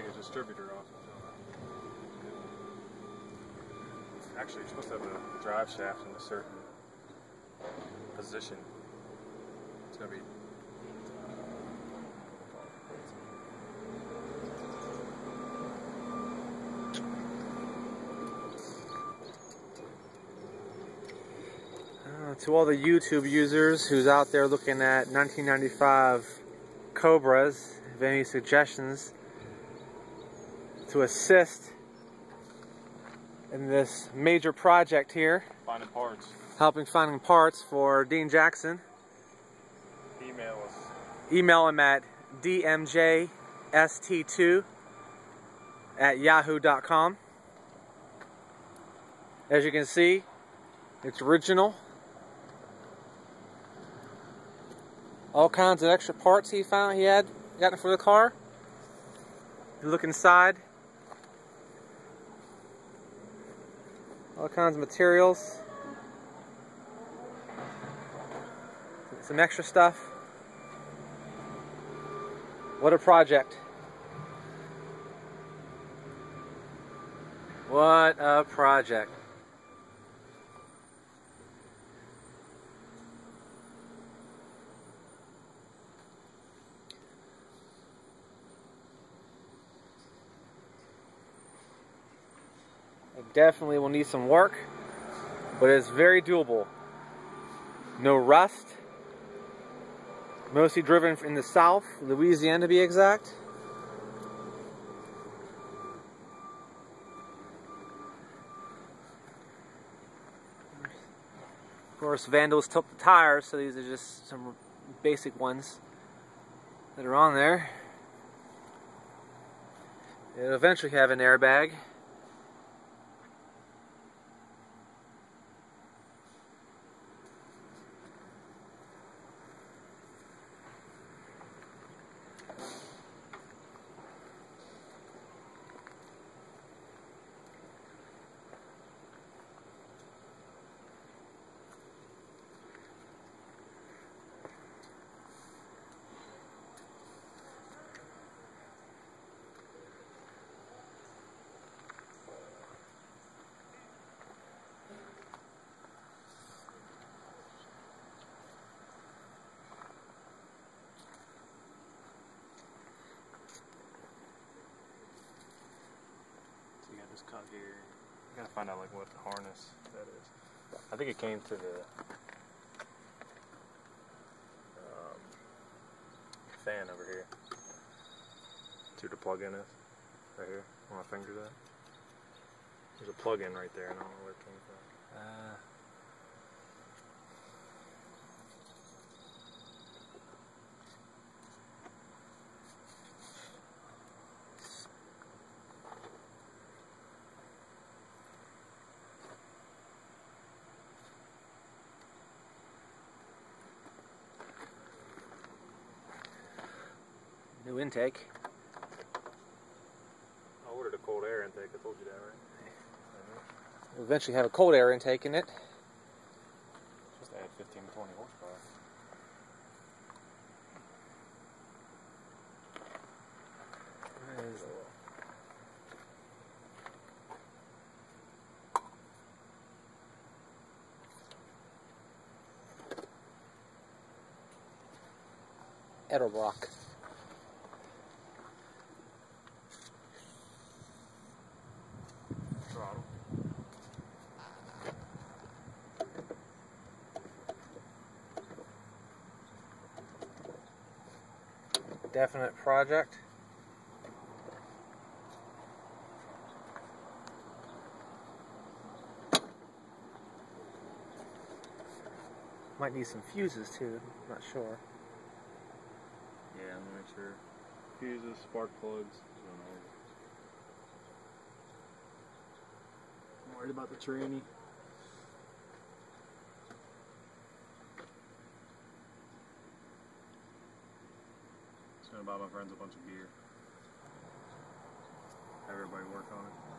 take a distributor off. Actually, you're supposed to have a drive shaft in a certain position. It's gonna be. Uh, to all the YouTube users who's out there looking at 1995 Cobras, have any suggestions to assist in this major project here, Finding parts. helping finding parts for Dean Jackson, Email us. email him at dmjst2 at yahoo.com. As you can see, it's original. All kinds of extra parts he found he had gotten for the car. You look inside. All kinds of materials. Some extra stuff. What a project. What a project. Definitely will need some work, but it's very doable. No rust. Mostly driven in the south, Louisiana to be exact. Of course, vandals took the tires, so these are just some basic ones that are on there. It'll eventually have an airbag. This cut here. I gotta find out like what harness that is. I think it came to the um, fan over here. To the plug-in is? Right here, where my finger's at. There's a plug-in right there, and I don't know where it came from. Uh, new intake. I ordered a cold air intake. I told you that, right? We'll eventually have a cold air intake in it. Supposed to add 15 to 20 horsepower. It? Edelbrock. Definite project. Might need some fuses too, not sure. Yeah, I'm gonna make sure. Fuses, spark plugs. I'm worried about the tranny. Just gonna buy my friends a bunch of gear. Have everybody work on it.